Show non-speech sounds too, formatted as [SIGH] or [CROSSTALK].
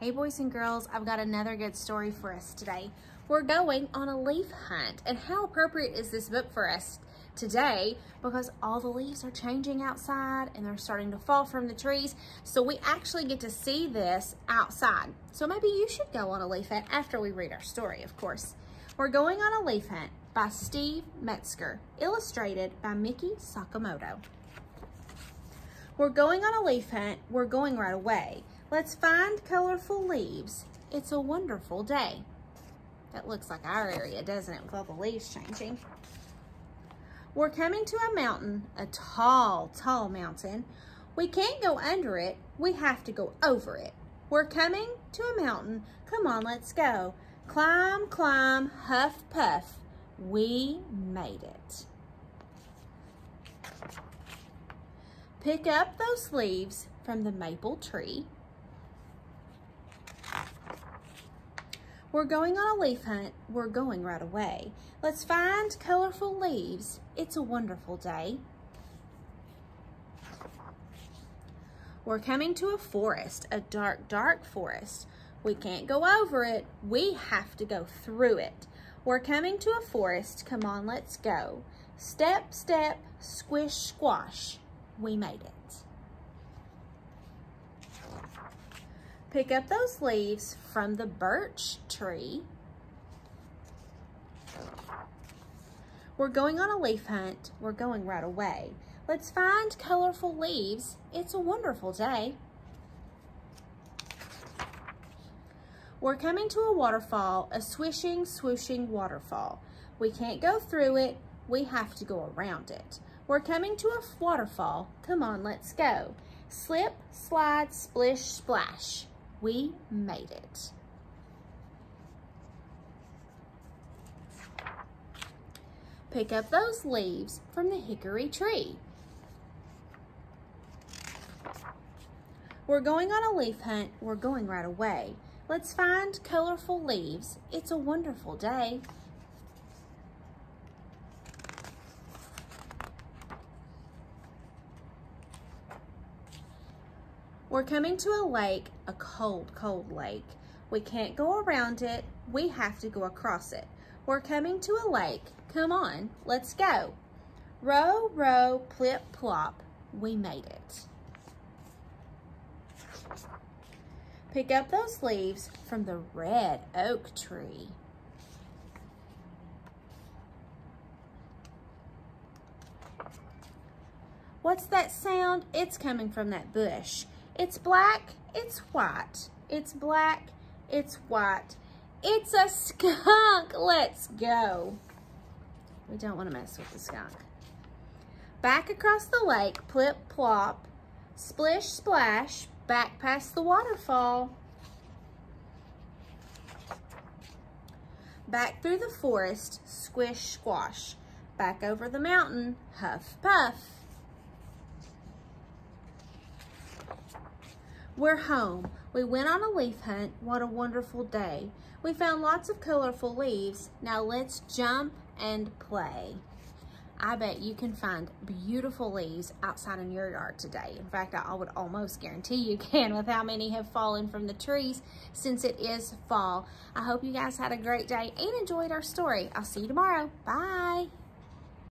Hey boys and girls, I've got another good story for us today. We're going on a leaf hunt and how appropriate is this book for us today because all the leaves are changing outside and they're starting to fall from the trees. So we actually get to see this outside. So maybe you should go on a leaf hunt after we read our story, of course. We're going on a leaf hunt by Steve Metzger, illustrated by Miki Sakamoto. We're going on a leaf hunt. We're going right away. Let's find colorful leaves. It's a wonderful day. That looks like our area, doesn't it, with all the leaves changing? We're coming to a mountain, a tall, tall mountain. We can't go under it. We have to go over it. We're coming to a mountain. Come on, let's go. Climb, climb, huff, puff. We made it. Pick up those leaves from the maple tree. We're going on a leaf hunt. We're going right away. Let's find colorful leaves. It's a wonderful day. We're coming to a forest, a dark, dark forest. We can't go over it. We have to go through it. We're coming to a forest. Come on, let's go. Step, step, squish, squash we made it. Pick up those leaves from the birch tree. We're going on a leaf hunt. We're going right away. Let's find colorful leaves. It's a wonderful day. We're coming to a waterfall, a swishing, swooshing waterfall. We can't go through it. We have to go around it. We're coming to a waterfall. Come on, let's go. Slip, slide, splish, splash. We made it. Pick up those leaves from the hickory tree. We're going on a leaf hunt. We're going right away. Let's find colorful leaves. It's a wonderful day. We're coming to a lake, a cold, cold lake. We can't go around it. We have to go across it. We're coming to a lake. Come on, let's go. Row, row, plip, plop. We made it. Pick up those leaves from the red oak tree. What's that sound? It's coming from that bush. It's black, it's white. It's black, it's white. It's a skunk. Let's go. We don't want to mess with the skunk. Back across the lake, plip, plop, splish, splash, back past the waterfall. Back through the forest, squish, squash. Back over the mountain, huff, puff. We're home. We went on a leaf hunt. What a wonderful day. We found lots of colorful leaves. Now let's jump and play. I bet you can find beautiful leaves outside in your yard today. In fact, I would almost guarantee you [LAUGHS] can with how many have fallen from the trees since it is fall. I hope you guys had a great day and enjoyed our story. I'll see you tomorrow. Bye.